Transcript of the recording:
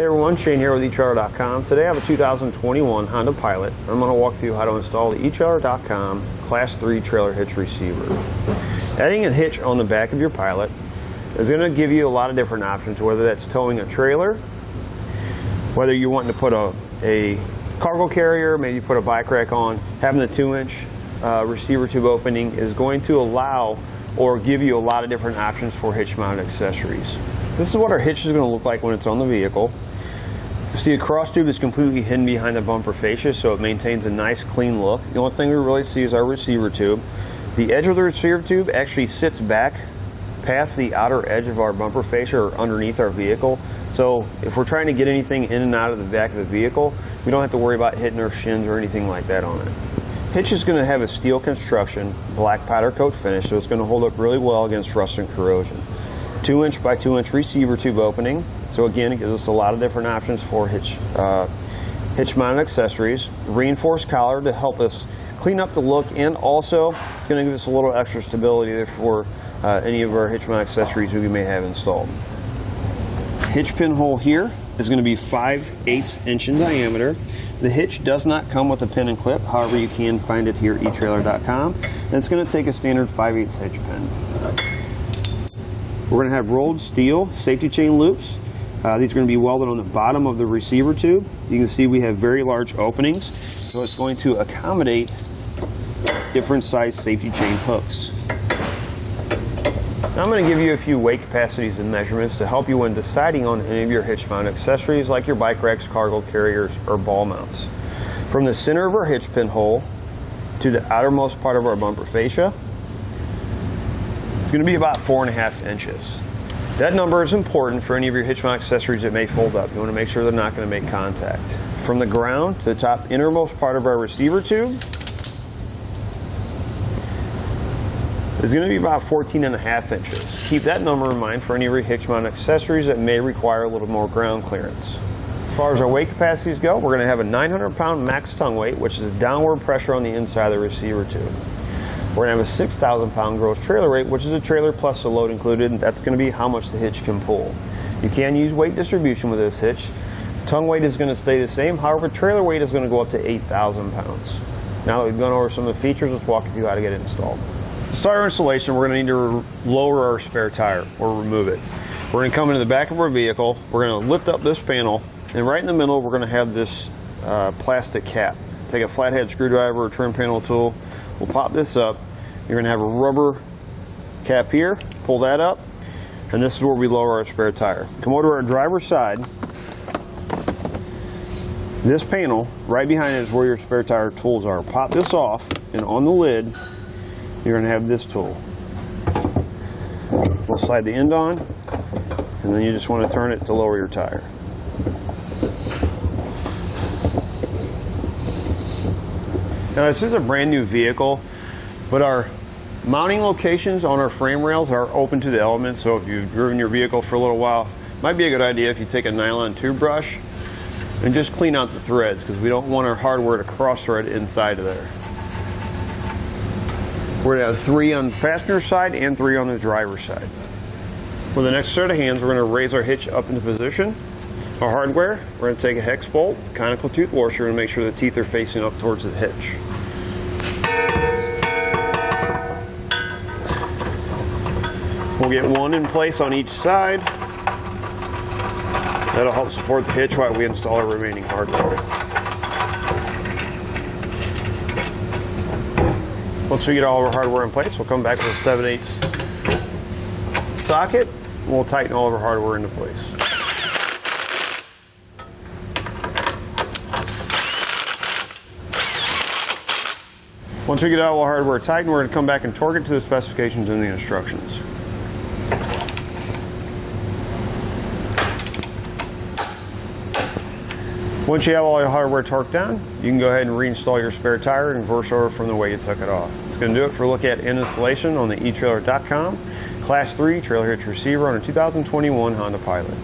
Hey everyone, Shane here with eTrailer.com. Today I have a 2021 Honda Pilot. I'm going to walk through how to install the eTrailer.com Class 3 trailer hitch receiver. Adding a hitch on the back of your Pilot is going to give you a lot of different options, whether that's towing a trailer, whether you're wanting to put a, a cargo carrier, maybe put a bike rack on, having the 2-inch uh, receiver tube opening is going to allow or give you a lot of different options for hitch mounted accessories. This is what our hitch is going to look like when it's on the vehicle. See, the cross tube is completely hidden behind the bumper fascia, so it maintains a nice clean look. The only thing we really see is our receiver tube. The edge of the receiver tube actually sits back past the outer edge of our bumper fascia or underneath our vehicle. So if we're trying to get anything in and out of the back of the vehicle, we don't have to worry about hitting our shins or anything like that on it. Hitch is going to have a steel construction, black powder coat finish, so it's going to hold up really well against rust and corrosion. 2 inch by 2 inch receiver tube opening. So again, it gives us a lot of different options for hitch, uh, hitch mounted accessories. Reinforced collar to help us clean up the look and also it's going to give us a little extra stability there for uh, any of our hitch mount accessories we may have installed. Hitch pin hole here is going to be 5 8 inch in diameter. The hitch does not come with a pin and clip, however you can find it here at eTrailer.com. And it's going to take a standard 5 8 hitch pin. We're going to have rolled steel safety chain loops. Uh, these are going to be welded on the bottom of the receiver tube. You can see we have very large openings, so it's going to accommodate different size safety chain hooks. I'm going to give you a few weight capacities and measurements to help you when deciding on any of your hitch mount accessories like your bike racks, cargo carriers, or ball mounts. From the center of our hitch pin hole to the outermost part of our bumper fascia, it's going to be about four and a half inches. That number is important for any of your hitch mount accessories that may fold up. You want to make sure they're not going to make contact. From the ground to the top innermost part of our receiver tube is going to be about 14 and a half inches. Keep that number in mind for any hitch mount accessories that may require a little more ground clearance. As far as our weight capacities go, we're going to have a 900 pound max tongue weight, which is downward pressure on the inside of the receiver tube. We're going to have a 6,000 pound gross trailer weight, which is a trailer plus the load included, and that's going to be how much the hitch can pull. You can use weight distribution with this hitch. Tongue weight is going to stay the same, however, trailer weight is going to go up to 8,000 pounds. Now that we've gone over some of the features, let's walk you through how to get it installed. To start our installation, we're going to need to lower our spare tire or remove it. We're going to come into the back of our vehicle, we're going to lift up this panel, and right in the middle, we're going to have this uh, plastic cap. Take a flathead screwdriver or trim panel tool, We'll pop this up. You're going to have a rubber cap here. Pull that up. And this is where we lower our spare tire. Come over to our driver's side. This panel, right behind it is where your spare tire tools are. Pop this off, and on the lid, you're going to have this tool. We'll slide the end on, and then you just want to turn it to lower your tire. Now this is a brand new vehicle, but our mounting locations on our frame rails are open to the elements. So if you've driven your vehicle for a little while, might be a good idea if you take a nylon toothbrush and just clean out the threads because we don't want our hardware to cross thread inside of there. We're going to have three on the passenger side and three on the driver's side. With the next set of hands, we're going to raise our hitch up into position our hardware, we're going to take a hex bolt, conical tooth washer, and make sure the teeth are facing up towards the hitch. We'll get one in place on each side. That'll help support the hitch while we install our remaining hardware. Once we get all of our hardware in place, we'll come back with a 7 8 socket. And we'll tighten all of our hardware into place. Once we get all our hardware tightened, we're going to come back and torque it to the specifications and the instructions. Once you have all your hardware torqued down, you can go ahead and reinstall your spare tire and reverse over from the way you took it off. It's going to do it for a look at installation on the eTrailer.com Class 3 trailer hitch receiver on a 2021 Honda Pilot.